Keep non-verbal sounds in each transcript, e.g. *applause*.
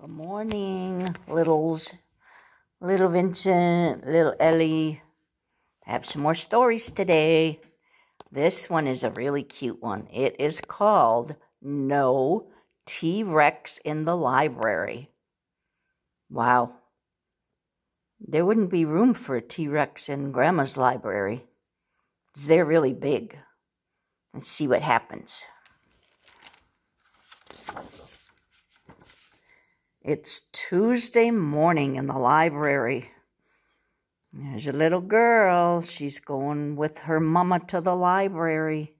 Good morning, littles. Little Vincent, little Ellie. I have some more stories today. This one is a really cute one. It is called No T Rex in the Library. Wow. There wouldn't be room for a T Rex in Grandma's library. They're really big. Let's see what happens. It's Tuesday morning in the library. There's a little girl. She's going with her mama to the library.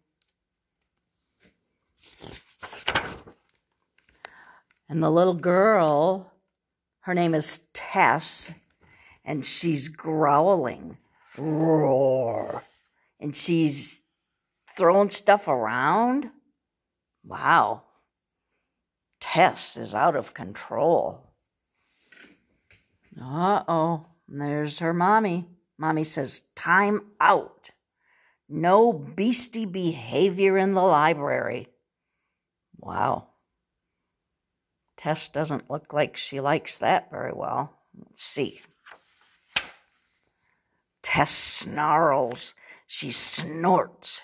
And the little girl, her name is Tess, and she's growling. Roar. And she's throwing stuff around. Wow. Tess is out of control. Uh oh, there's her mommy. Mommy says, Time out. No beastie behavior in the library. Wow. Tess doesn't look like she likes that very well. Let's see. Tess snarls. She snorts.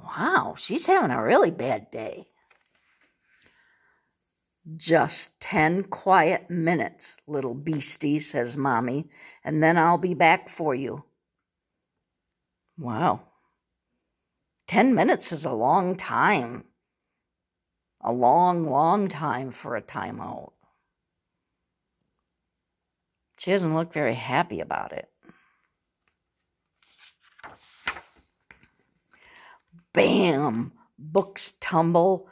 Wow, she's having a really bad day. Just ten quiet minutes, little beastie, says Mommy, and then I'll be back for you. Wow. Ten minutes is a long time. A long, long time for a timeout. She doesn't look very happy about it. Bam! Books tumble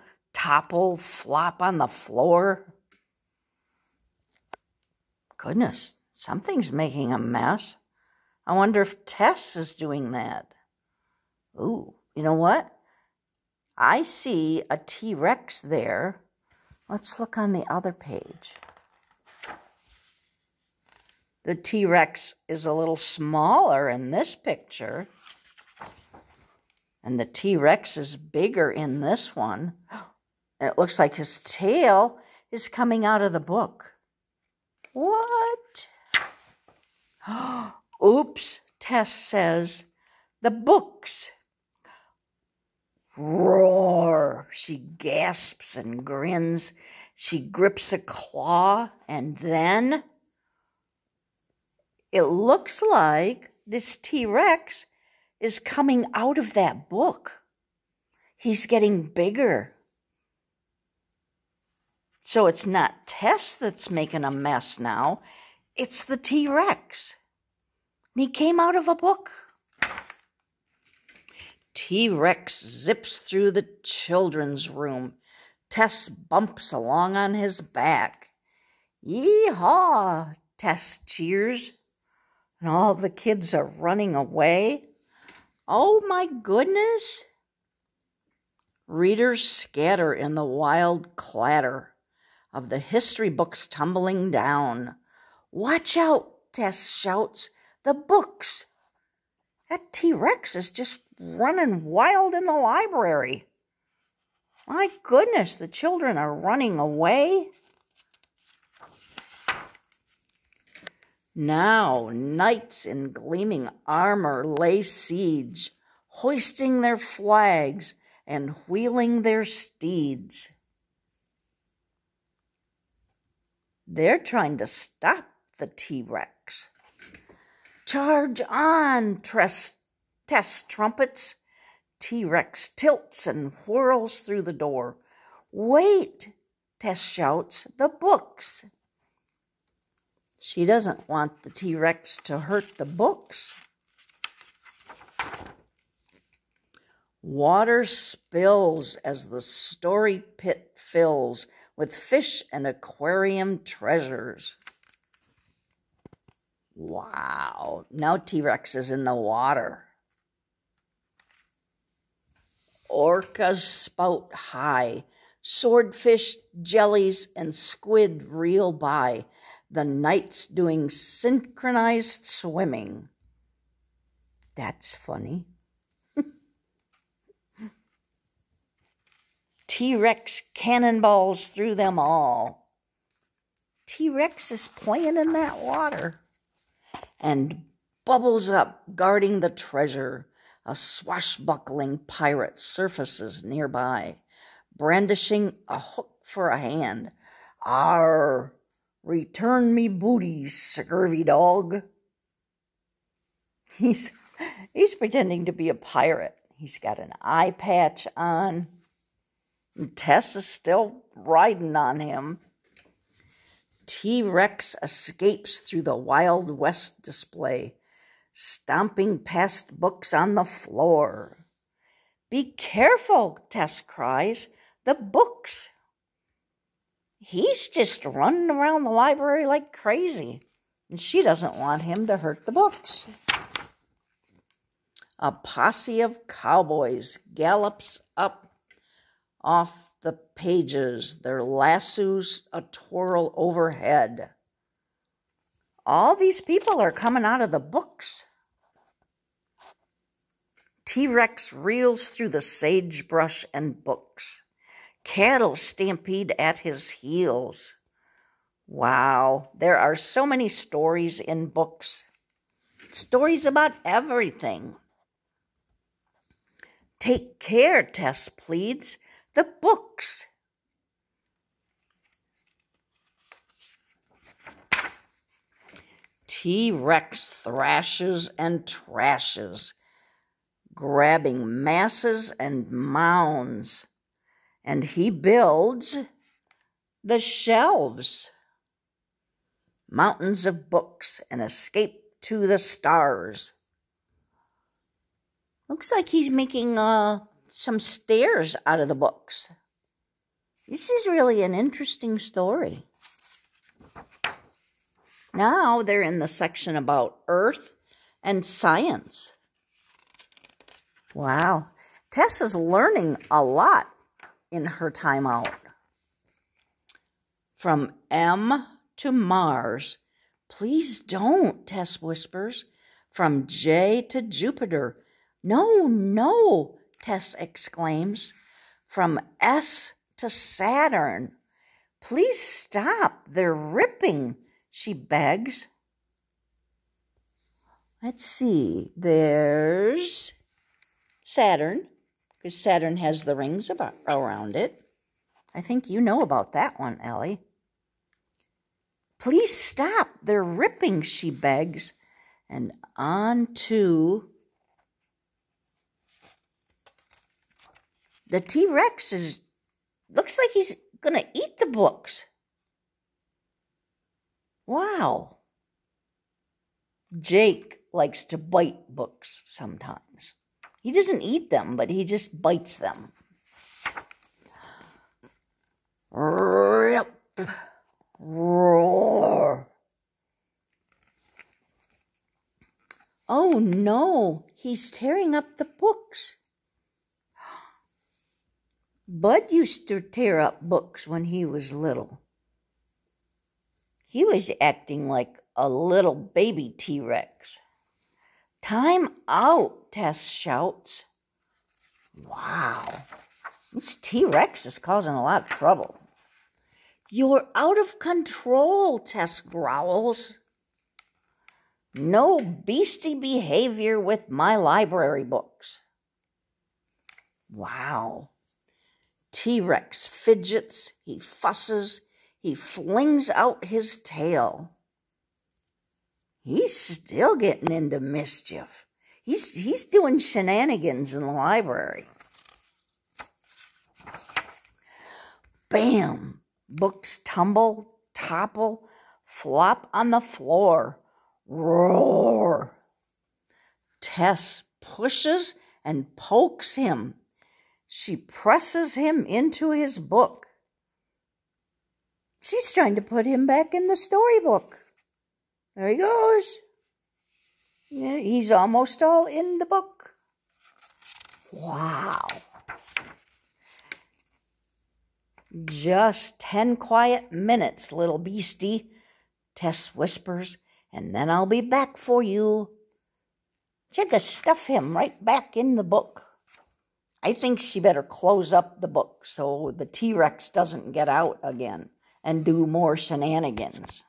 topple, flop on the floor. Goodness, something's making a mess. I wonder if Tess is doing that. Ooh, you know what? I see a T Rex there. Let's look on the other page. The T Rex is a little smaller in this picture, and the T Rex is bigger in this one. It looks like his tail is coming out of the book. What? *gasps* Oops, Tess says. The books. Roar. She gasps and grins. She grips a claw, and then it looks like this T Rex is coming out of that book. He's getting bigger. So it's not Tess that's making a mess now, it's the T Rex. And He came out of a book. T Rex zips through the children's room. Tess bumps along on his back. Yee-haw! Tess cheers. And all the kids are running away. Oh my goodness! Readers scatter in the wild clatter of the history books tumbling down. Watch out, Tess shouts. The books. That T Rex is just running wild in the library. My goodness, the children are running away. Now, knights in gleaming armor lay siege, hoisting their flags and wheeling their steeds. They're trying to stop the T Rex. Charge on, Tress, Tess trumpets. T Rex tilts and whirls through the door. Wait, Tess shouts, the books. She doesn't want the T Rex to hurt the books. Water spills as the story pit fills with fish and aquarium treasures. Wow. Now T Rex is in the water. Orcas spout high. Swordfish, jellies, and squid reel by. The knights doing synchronized swimming. That's funny. T Rex cannonballs through them all. T Rex is playing in that water. And bubbles up, guarding the treasure. A swashbuckling pirate surfaces nearby, brandishing a hook for a hand. Arr! Return me booty, scurvy dog. He's he's pretending to be a pirate. He's got an eye patch on. Tess is still riding on him. T Rex escapes through the Wild West display, stomping past books on the floor. Be careful, Tess cries. The books. He's just running around the library like crazy, and she doesn't want him to hurt the books. A posse of cowboys gallops up off the pages, their lassos a twirl overhead. All these people are coming out of the books. T Rex reels through the sagebrush and books. Cattle stampede at his heels. Wow, there are so many stories in books. Stories about everything. Take care, Tess pleads. The books. T Rex thrashes and trashes, grabbing masses and mounds, and he builds the shelves. Mountains of books and escape to the stars. Looks like he's making uh, some stairs out of the books. This is really an interesting story. Now they're in the section about Earth and science. Wow. Tess is learning a lot in her time out. From M to Mars. Please don't, Tess whispers. From J to Jupiter. No, no, Tess exclaims. From S to Saturn. Please stop. They're ripping, she begs. Let's see. There's Saturn, because Saturn has the rings about, around it. I think you know about that one, Ellie. Please stop. They're ripping, she begs. And on to The T Rex is looks like he's gonna eat the books. Wow. Jake likes to bite books sometimes. He doesn't eat them, but he just bites them. Rip, roar. Oh no, he's tearing up the books. Bud used to tear up books when he was little. He was acting like a little baby T Rex. Time out, Tess shouts. Wow, this T Rex is causing a lot of trouble. You're out of control, Tess growls. No beastie behavior with my library books. Wow. T Rex fidgets, he fusses, he flings out his tail. He's still getting into mischief. He's, he's doing shenanigans in the library. Bam! Books tumble, topple, flop on the floor. Roar! Tess pushes and pokes him she presses him into his book. She's trying to put him back in the storybook. There he goes. Yeah, he's almost all in the book. Wow. Just ten quiet minutes, little beastie, Tess whispers, and then I'll be back for you. She had to stuff him right back in the book. I think she better close up the book so the T Rex doesn't get out again and do more shenanigans.